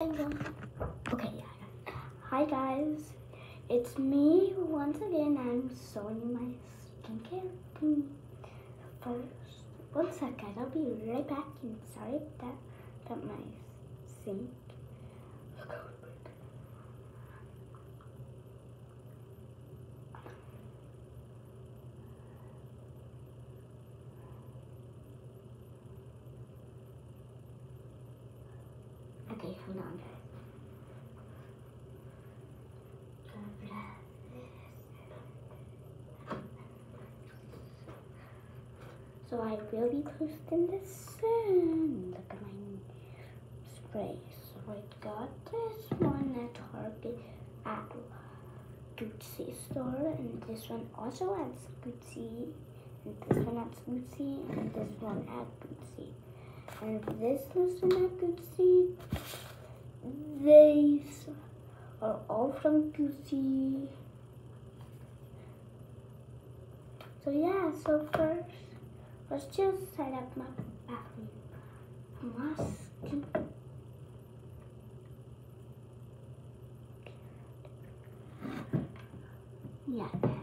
Okay, yeah. Hi guys, it's me once again. I'm showing my skincare. First, one second, I'll be right back. And sorry that that my sink. So I will be posting this soon. Look at my spray. So I got this one at Target at Gucci store, and this one also at Gucci, and this one at Gucci, and this one at Gucci. And this one at these are all from Gucci. So yeah, so first, let's just set up my bathroom. Mask. Yeah.